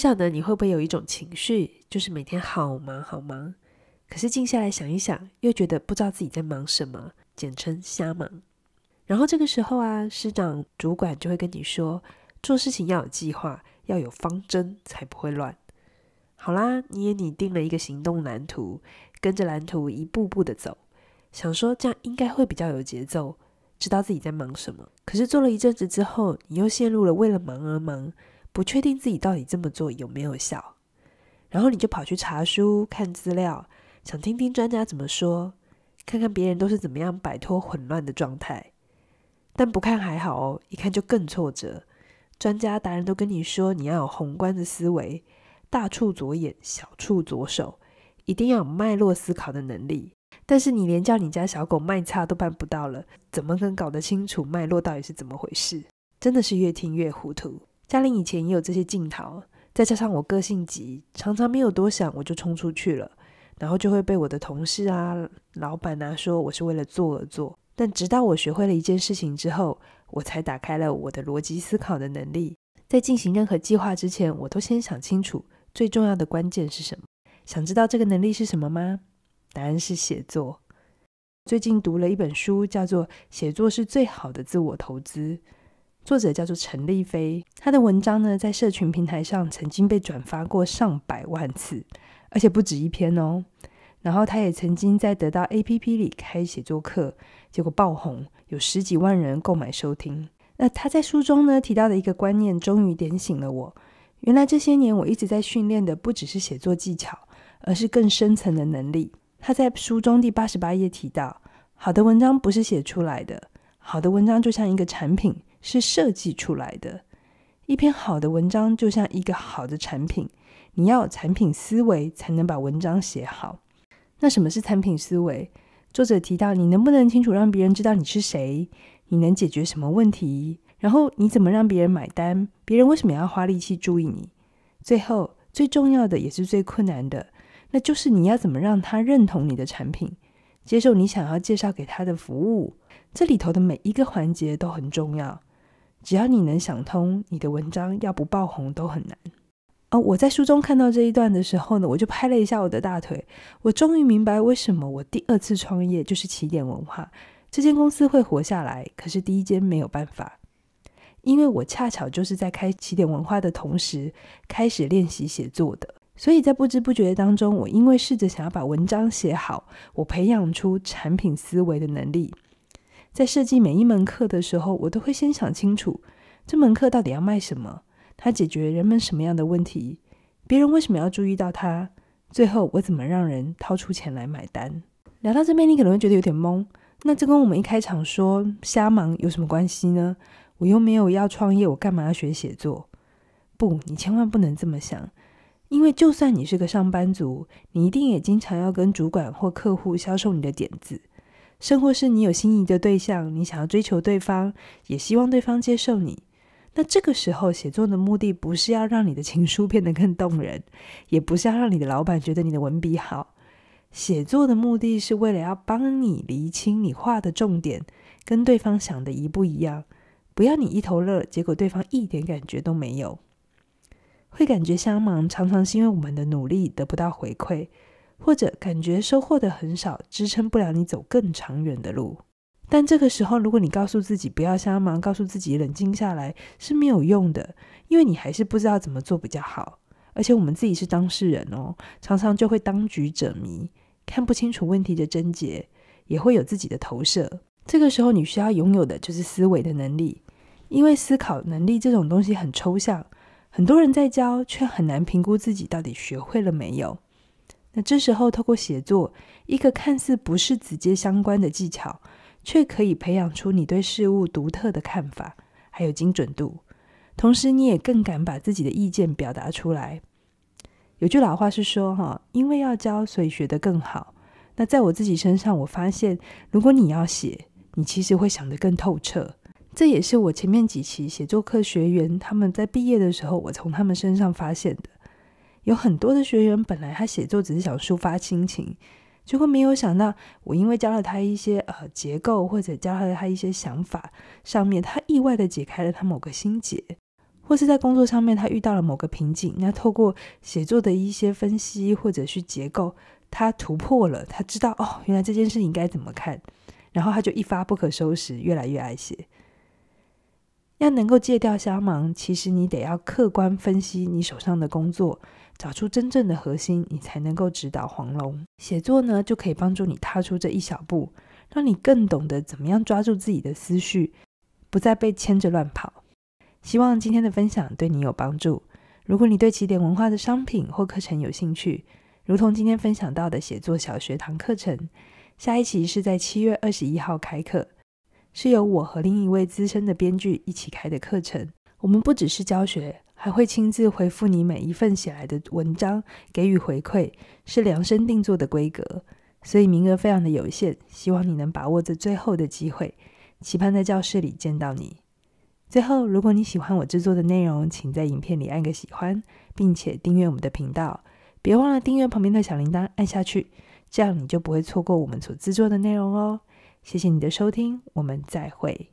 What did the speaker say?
晓得你会不会有一种情绪，就是每天好忙好忙，可是静下来想一想，又觉得不知道自己在忙什么，简称瞎忙。然后这个时候啊，师长、主管就会跟你说，做事情要有计划，要有方针，才不会乱。好啦，你也拟定了一个行动蓝图，跟着蓝图一步步的走，想说这样应该会比较有节奏，知道自己在忙什么。可是做了一阵子之后，你又陷入了为了忙而忙。不确定自己到底这么做有没有效，然后你就跑去查书、看资料，想听听专家怎么说，看看别人都是怎么样摆脱混乱的状态。但不看还好哦，一看就更挫折。专家达人都跟你说，你要有宏观的思维，大处着眼，小处着手，一定要有脉络思考的能力。但是你连叫你家小狗卖差都办不到了，怎么能搞得清楚脉络到底是怎么回事？真的是越听越糊涂。嘉玲以前也有这些镜头，再加上我个性急，常常没有多想我就冲出去了，然后就会被我的同事啊、老板啊说我是为了做而做。但直到我学会了一件事情之后，我才打开了我的逻辑思考的能力。在进行任何计划之前，我都先想清楚最重要的关键是什么。想知道这个能力是什么吗？答案是写作。最近读了一本书，叫做《写作是最好的自我投资》。作者叫做陈立飞，他的文章呢在社群平台上曾经被转发过上百万次，而且不止一篇哦。然后他也曾经在得到 A P P 里开写作课，结果爆红，有十几万人购买收听。那他在书中呢提到的一个观念，终于点醒了我。原来这些年我一直在训练的不只是写作技巧，而是更深层的能力。他在书中第八十八页提到，好的文章不是写出来的，好的文章就像一个产品。是设计出来的。一篇好的文章就像一个好的产品，你要有产品思维才能把文章写好。那什么是产品思维？作者提到，你能不能清楚让别人知道你是谁？你能解决什么问题？然后你怎么让别人买单？别人为什么要花力气注意你？最后最重要的也是最困难的，那就是你要怎么让他认同你的产品，接受你想要介绍给他的服务。这里头的每一个环节都很重要。只要你能想通，你的文章要不爆红都很难。哦，我在书中看到这一段的时候呢，我就拍了一下我的大腿。我终于明白为什么我第二次创业就是起点文化这间公司会活下来，可是第一间没有办法，因为我恰巧就是在开起点文化的同时开始练习写作的。所以在不知不觉当中，我因为试着想要把文章写好，我培养出产品思维的能力。在设计每一门课的时候，我都会先想清楚这门课到底要卖什么，它解决人们什么样的问题，别人为什么要注意到它，最后我怎么让人掏出钱来买单。聊到这边，你可能会觉得有点懵，那这跟我们一开场说瞎忙有什么关系呢？我又没有要创业，我干嘛要学写作？不，你千万不能这么想，因为就算你是个上班族，你一定也经常要跟主管或客户销售你的点子。甚或是你有心仪的对象，你想要追求对方，也希望对方接受你。那这个时候写作的目的不是要让你的情书变得更动人，也不是要让你的老板觉得你的文笔好。写作的目的是为了要帮你厘清你画的重点跟对方想的一不一样，不要你一头热，结果对方一点感觉都没有。会感觉相忙，常常是因为我们的努力得不到回馈。或者感觉收获的很少，支撑不了你走更长远的路。但这个时候，如果你告诉自己不要瞎忙，告诉自己冷静下来是没有用的，因为你还是不知道怎么做比较好。而且我们自己是当事人哦，常常就会当局者迷，看不清楚问题的症结，也会有自己的投射。这个时候，你需要拥有的就是思维的能力，因为思考能力这种东西很抽象，很多人在教，却很难评估自己到底学会了没有。那这时候，透过写作，一个看似不是直接相关的技巧，却可以培养出你对事物独特的看法，还有精准度。同时，你也更敢把自己的意见表达出来。有句老话是说：“哈，因为要教，所以学得更好。”那在我自己身上，我发现，如果你要写，你其实会想得更透彻。这也是我前面几期写作课学员他们在毕业的时候，我从他们身上发现的。有很多的学员本来他写作只是想抒发心情，结果没有想到，我因为教了他一些呃结构，或者教了他一些想法，上面他意外的解开了他某个心结，或是在工作上面他遇到了某个瓶颈，那透过写作的一些分析或者是结构，他突破了，他知道哦，原来这件事应该怎么看，然后他就一发不可收拾，越来越爱写。要能够戒掉瞎忙，其实你得要客观分析你手上的工作，找出真正的核心，你才能够指导黄龙写作呢，就可以帮助你踏出这一小步，让你更懂得怎么样抓住自己的思绪，不再被牵着乱跑。希望今天的分享对你有帮助。如果你对起点文化的商品或课程有兴趣，如同今天分享到的写作小学堂课程，下一期是在七月二十一号开课。是由我和另一位资深的编剧一起开的课程。我们不只是教学，还会亲自回复你每一份写来的文章，给予回馈，是量身定做的规格，所以名额非常的有限。希望你能把握这最后的机会，期盼在教室里见到你。最后，如果你喜欢我制作的内容，请在影片里按个喜欢，并且订阅我们的频道。别忘了订阅旁边的小铃铛，按下去，这样你就不会错过我们所制作的内容哦。谢谢你的收听，我们再会。